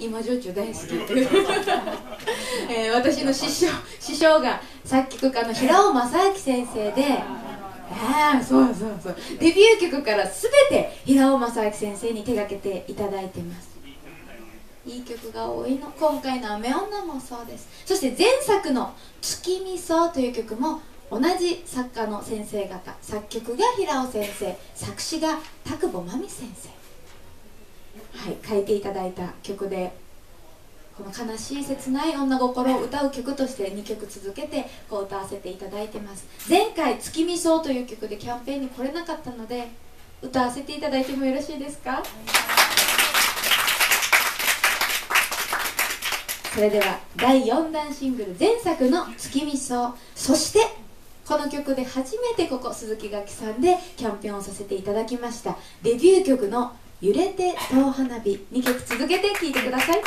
今焼酎大好き、えー私の師匠師匠が作曲家の平尾正明先生でああそうそうそうデビュー曲から全て平尾正明先生に手がけていただいてますいい曲が多いの今回の「雨女」もそうですそして前作の「月見草」という曲も同じ作家の先生方作曲が平尾先生作詞が田久保真美先生書いていただいた曲でこの悲しい切ない女心を歌う曲として2曲続けてこう歌わせていただいてます。前回「月見草」という曲でキャンペーンに来れなかったので歌わせていただいてもよろしいですか？それでは第4弾シングル前作の「月見草」そしてこの曲で初めてここ鈴木楽器さんでキャンペーンをさせていただきました。デビュー曲の「揺れて遠花火」2曲続けて聴いてください。